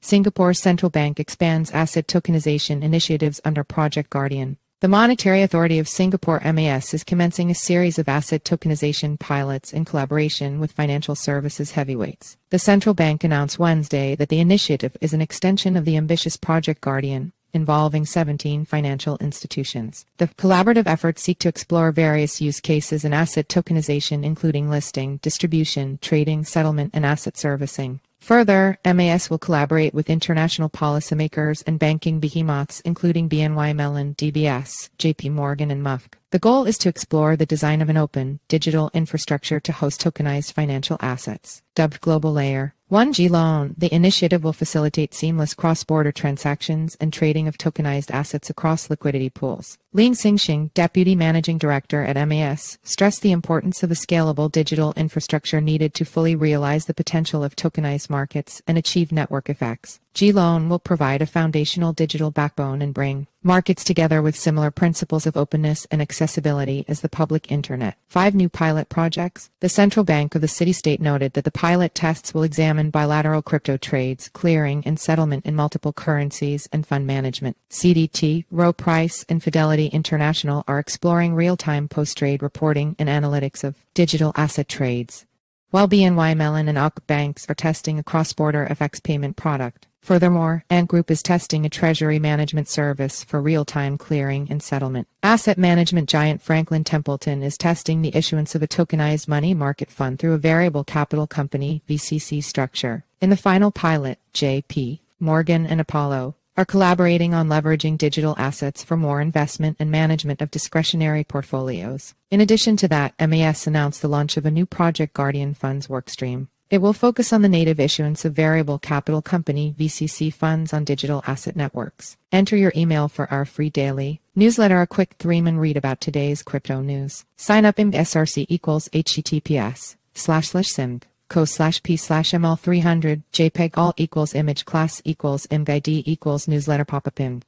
Singapore's central bank expands asset tokenization initiatives under Project Guardian. The Monetary Authority of Singapore MAS is commencing a series of asset tokenization pilots in collaboration with financial services heavyweights. The central bank announced Wednesday that the initiative is an extension of the ambitious Project Guardian, involving 17 financial institutions. The collaborative efforts seek to explore various use cases in asset tokenization, including listing, distribution, trading, settlement, and asset servicing. Further, MAS will collaborate with international policymakers and banking behemoths including BNY Mellon, DBS, JP Morgan, and MUFG. The goal is to explore the design of an open, digital infrastructure to host tokenized financial assets. Dubbed Global Layer, 1 GL1, the initiative will facilitate seamless cross-border transactions and trading of tokenized assets across liquidity pools. Leong Sing Chiong, Deputy Managing Director at MAS, stressed the importance of a scalable digital infrastructure needed to fully realize the potential of tokenized markets and achieve network effects. GL1 will provide a foundational digital backbone and bring markets together with similar principles of openness and accessibility as the public internet. Five new pilot projects. The Central Bank of the City-State noted that the pilot tests will examine bilateral crypto trades, clearing and settlement in multiple currencies, and fund management. Citi, T. Rowe Price, and Fidelity International are exploring real-time post-trade reporting and analytics of digital asset trades while BNY Mellon and Ak banks are testing a cross-border FX payment product. Furthermore, Ant Group is testing a treasury management service for real-time clearing and settlement. Asset management giant Franklin Templeton is testing the issuance of a tokenized money market fund through a variable capital company VCC structure. In the final pilot, JP Morgan and Apollo are collaborating on leveraging digital assets for more investment and management of discretionary portfolios. In addition to that, MAS announced the launch of a new Project Guardian Funds workstream. It will focus on the native issuance of variable capital company VCC funds on digital asset networks. Enter your email for our free daily newsletter, a quick three-man read about today's crypto news. Sign up in SRC equals HTTPS slash slash co slash p slash ml300 jpeg all equals image class equals imguid equals newsletter pop-up img